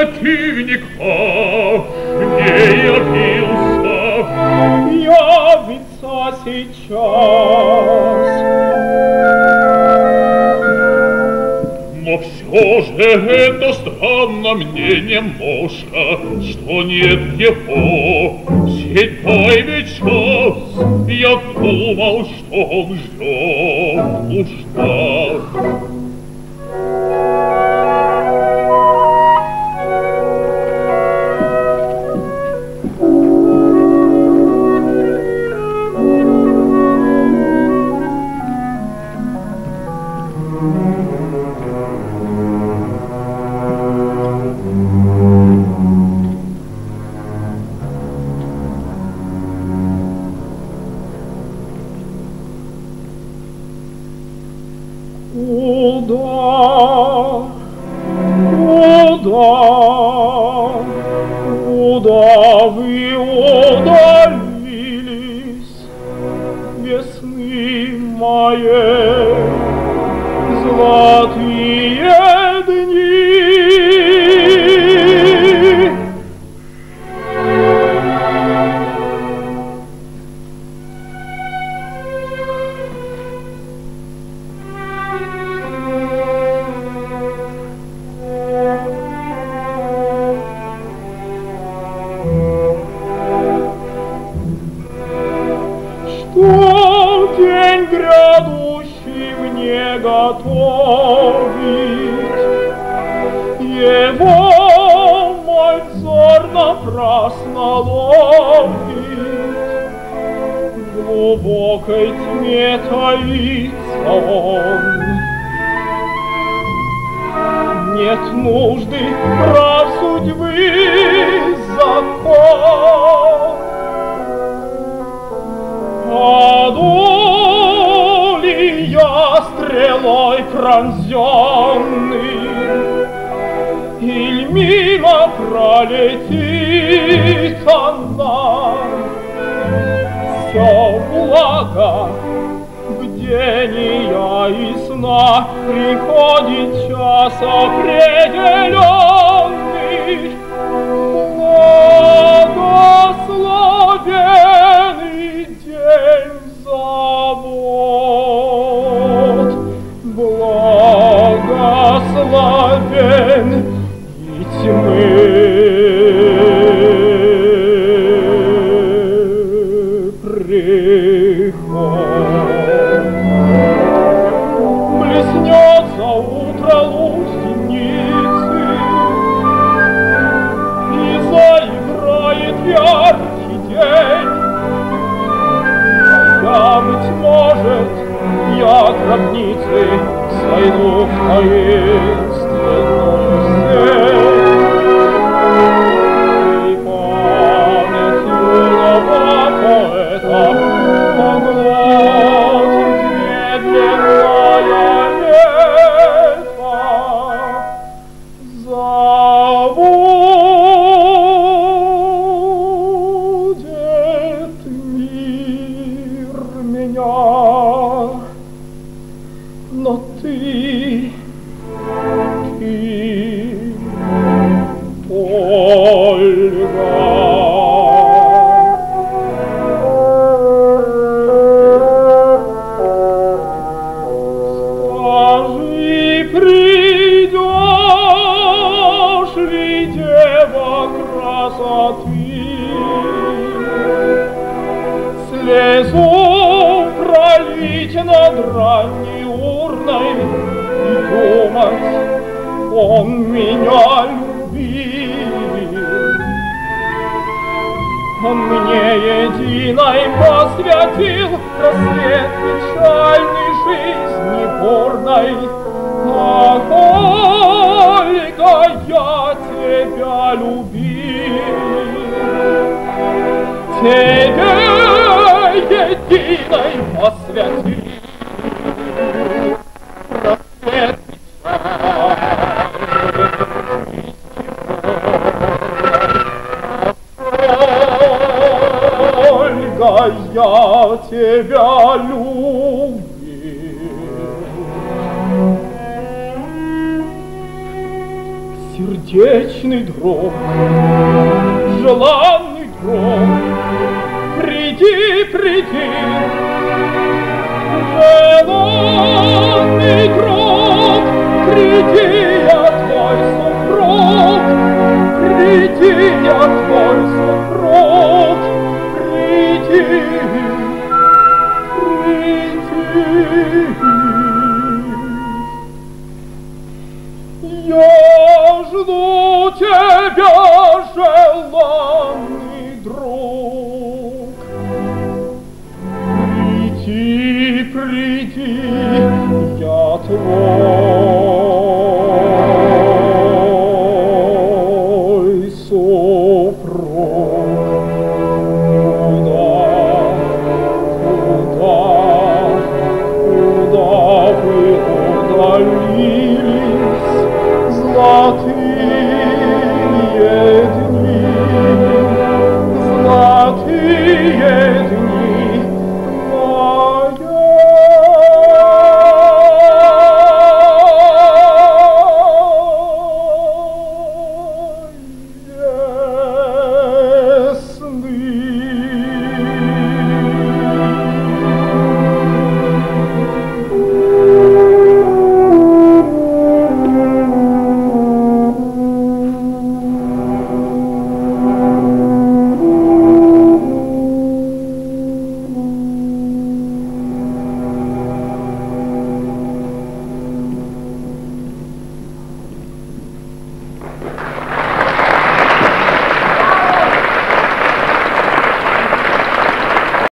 кажется, противник ваш не явился. Явится сейчас. Но все же это странно мне немножко, что нет его. Седьмой час, я думал, что он ждет уж так. Куда, куда, куда вы удалились, весны моей, золотые дни? Его мой взор напрасно ловит. В глубокой тьме таится он, Нет нужды прав благо бдения и сна Приходит час определенный, Благословенный приход. Блеснется утро луч синицы, И заиграет яркий день. Я, быть может, я гробницы сойду в таинственную Слезу пролить над ранней урной И думать, он меня любил. Он мне единой посвятил Рассвет печальной жизни бурной. Ах, Ольга, я тебя любил. Тебе единой посвятил тебя любил. сердечный друг, желанный друг, приди, приди, желанный друг, приди, я твой супруг, приди, я твой Я жду тебя, желанный друг. Приди, приди, я твой